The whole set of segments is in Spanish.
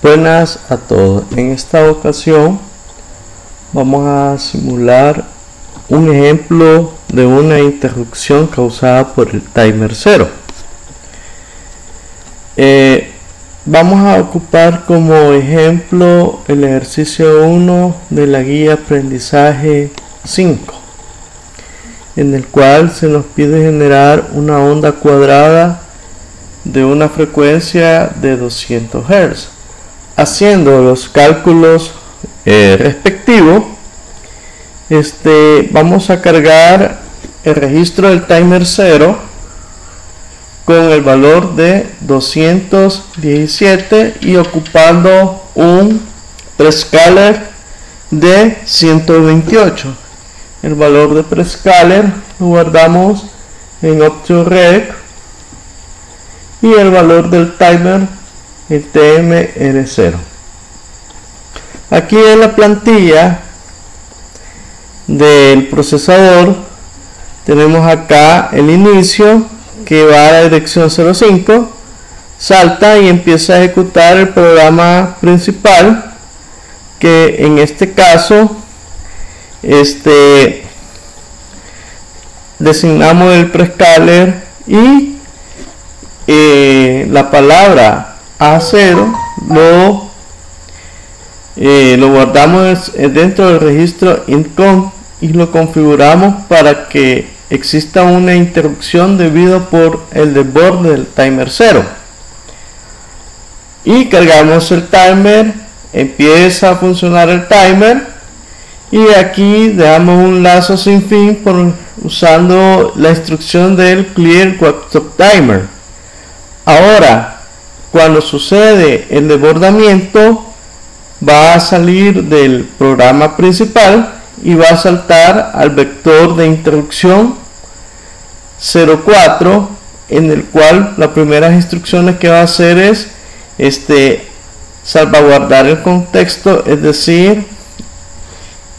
Buenas a todos. En esta ocasión vamos a simular un ejemplo de una interrupción causada por el timer 0. Eh, vamos a ocupar como ejemplo el ejercicio 1 de la guía aprendizaje 5 en el cual se nos pide generar una onda cuadrada de una frecuencia de 200 Hz haciendo los cálculos eh, respectivos, este, vamos a cargar el registro del timer 0 con el valor de 217 y ocupando un prescaler de 128. El valor de prescaler lo guardamos en OptioRec y el valor del timer el TMR0. Aquí en la plantilla del procesador tenemos acá el inicio que va a la dirección 05 salta y empieza a ejecutar el programa principal que en este caso este designamos el prescaler y eh, la palabra a0 lo, eh, lo guardamos dentro del registro incom y lo configuramos para que exista una interrupción debido por el desborde del timer 0 y cargamos el timer empieza a funcionar el timer y aquí damos un lazo sin fin usando la instrucción del clear stop timer. Ahora cuando sucede el desbordamiento va a salir del programa principal y va a saltar al vector de interrupción 04 en el cual las primeras instrucciones que va a hacer es este salvaguardar el contexto es decir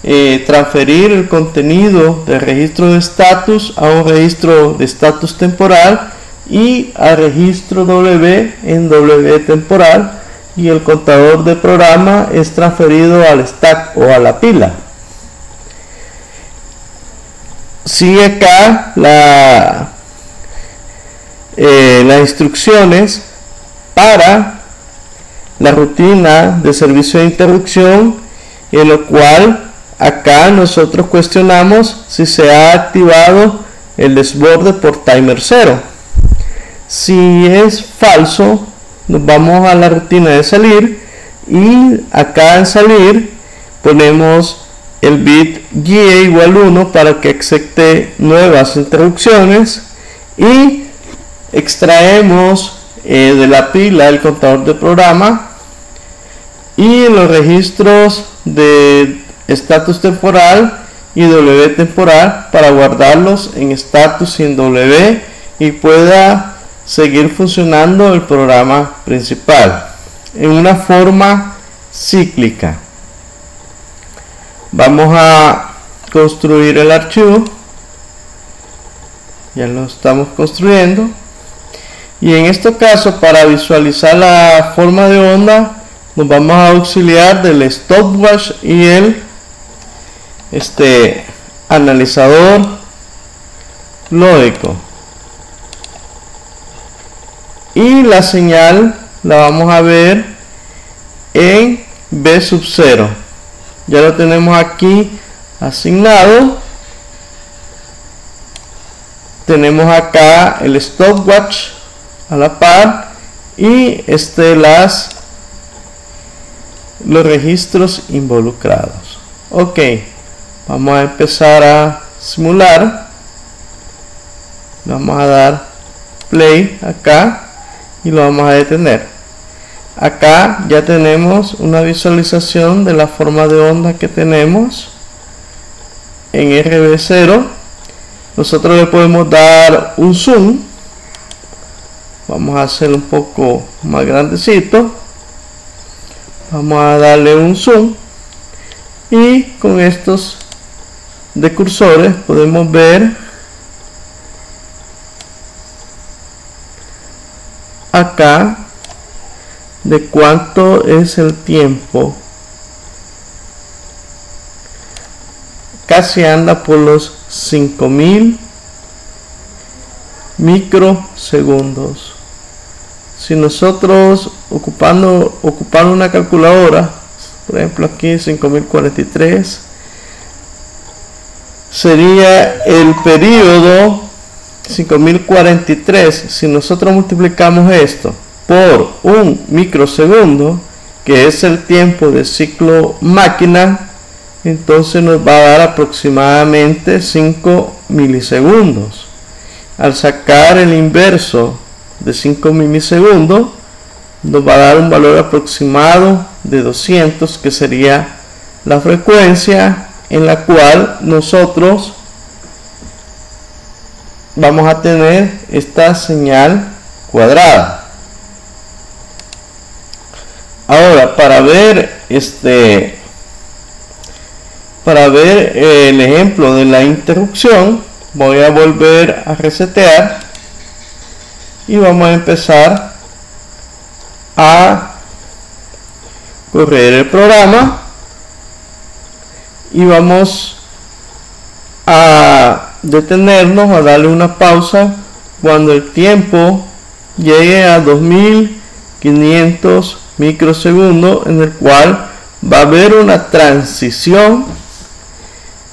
eh, transferir el contenido del registro de estatus a un registro de estatus temporal y a registro W en W temporal y el contador de programa es transferido al stack o a la pila. Sigue acá la, eh, las instrucciones para la rutina de servicio de interrupción en lo cual acá nosotros cuestionamos si se ha activado el desborde por timer 0 si es falso, nos vamos a la rutina de salir y acá en salir ponemos el bit guía igual 1 para que acepte nuevas interrupciones y extraemos eh, de la pila el contador de programa y los registros de estatus temporal y W temporal para guardarlos en status y en W y pueda seguir funcionando el programa principal en una forma cíclica. Vamos a construir el archivo. Ya lo estamos construyendo. Y en este caso, para visualizar la forma de onda, nos vamos a auxiliar del stopwatch y el este analizador lógico y la señal la vamos a ver en B sub 0 ya lo tenemos aquí asignado. Tenemos acá el stopwatch a la par y este las los registros involucrados. Ok vamos a empezar a simular. Vamos a dar play acá y lo vamos a detener. Acá ya tenemos una visualización de la forma de onda que tenemos en RB0 nosotros le podemos dar un zoom. Vamos a hacer un poco más grandecito. Vamos a darle un zoom. Y con estos decursores podemos ver acá de cuánto es el tiempo. Casi anda por los 5000 microsegundos. Si nosotros ocupando, ocupando una calculadora, por ejemplo aquí 5043, sería el periodo 5043. Si nosotros multiplicamos esto por un microsegundo, que es el tiempo de ciclo máquina, entonces nos va a dar aproximadamente 5 milisegundos. Al sacar el inverso de 5 milisegundos, nos va a dar un valor aproximado de 200, que sería la frecuencia en la cual nosotros vamos a tener esta señal cuadrada. Ahora, para ver este para ver el ejemplo de la interrupción, voy a volver a resetear y vamos a empezar a correr el programa y vamos detenernos a darle una pausa cuando el tiempo llegue a 2500 microsegundos en el cual va a haber una transición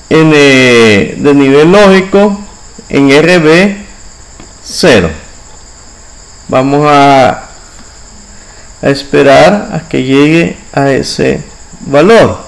en, eh, de nivel lógico en RB 0 vamos a, a esperar a que llegue a ese valor